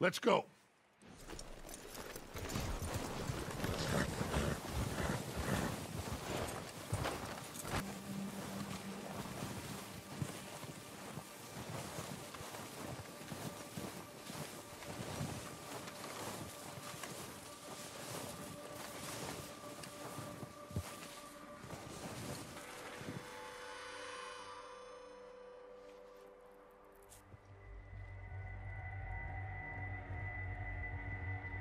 Let's go.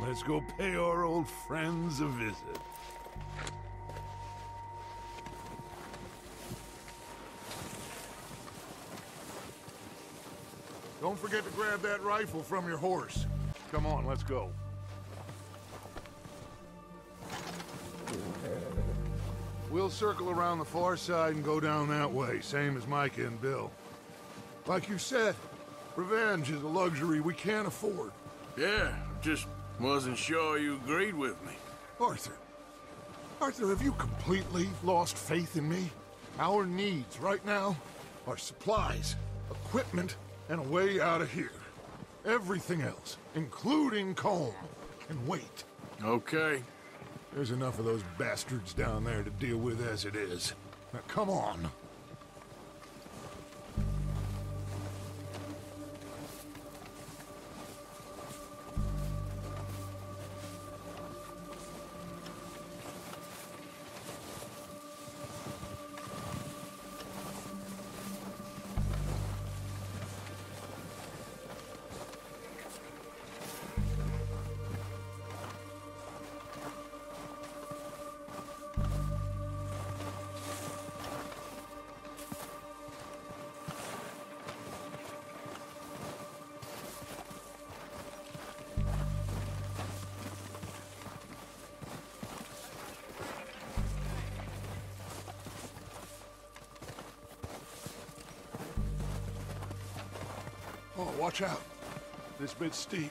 let's go pay our old friends a visit. Don't forget to grab that rifle from your horse. Come on, let's go. We'll circle around the far side and go down that way, same as Micah and Bill. Like you said, revenge is a luxury we can't afford. Yeah, just wasn't sure you agreed with me. Arthur. Arthur, have you completely lost faith in me? Our needs right now? our supplies, equipment, and a way out of here. Everything else, including Colm, can wait. Okay. There's enough of those bastards down there to deal with as it is. Now come on. Watch out. This bit's steep.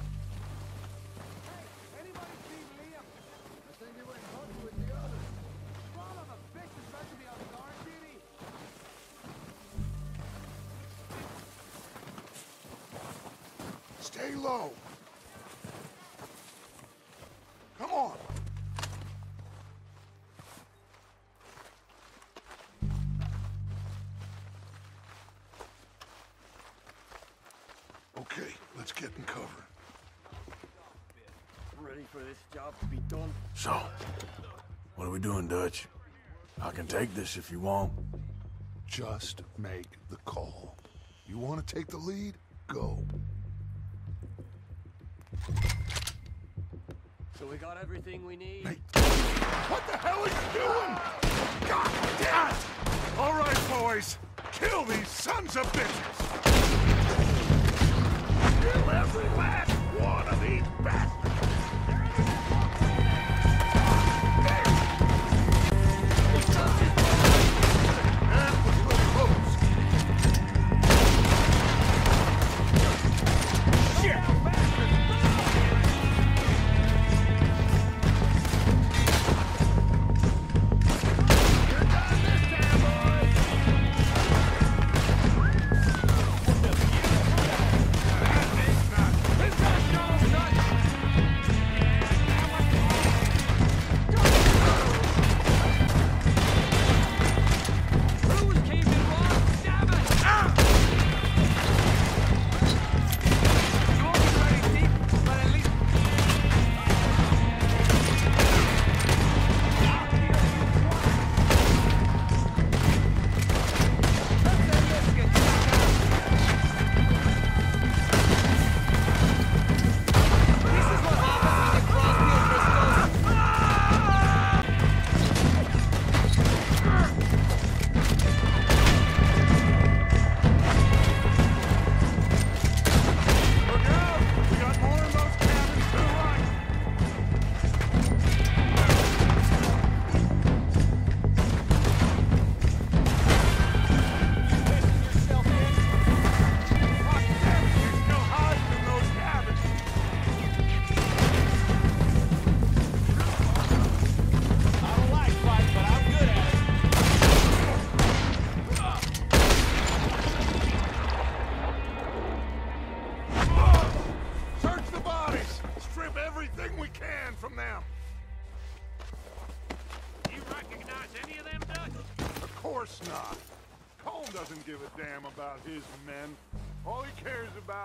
Stay low. Come on. Okay, let's get in cover. Ready for this job to be done? so what are we doing, Dutch? I can take this if you want. Just make the call. You want to take the lead? Go. So we got everything we need? What the hell are you doing? God damn it! All right, boys. Kill these sons of bitches! Kill every last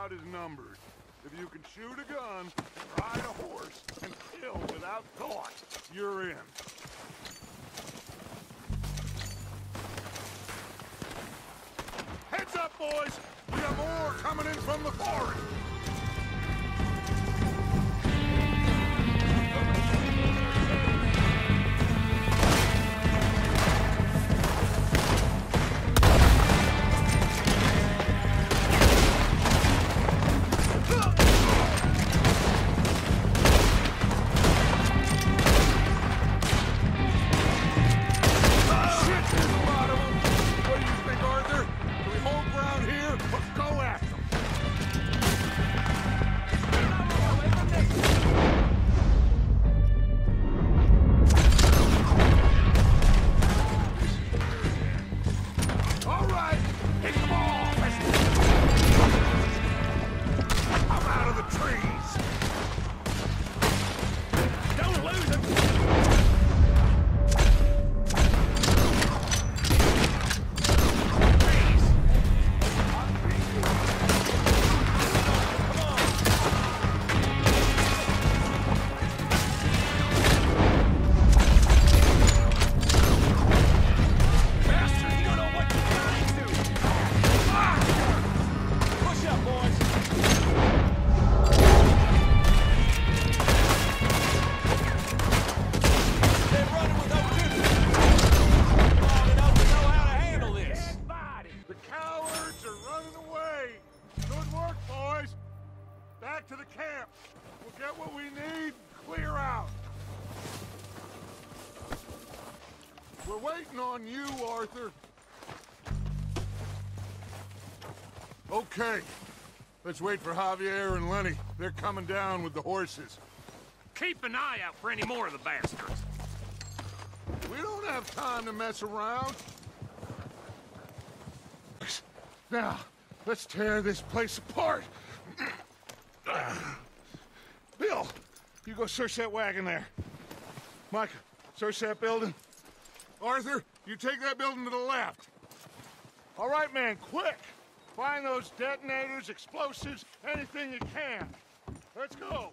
about is numbers. If you can shoot a gun, ride a horse, and kill without thought, you're in. boys! We have more coming in from the forest! We're waiting on you, Arthur. Okay. Let's wait for Javier and Lenny. They're coming down with the horses. Keep an eye out for any more of the bastards. We don't have time to mess around. Now, let's tear this place apart. Bill, you go search that wagon there. Micah, search that building. Arthur, you take that building to the left. All right, man, quick. Find those detonators, explosives, anything you can. Let's go.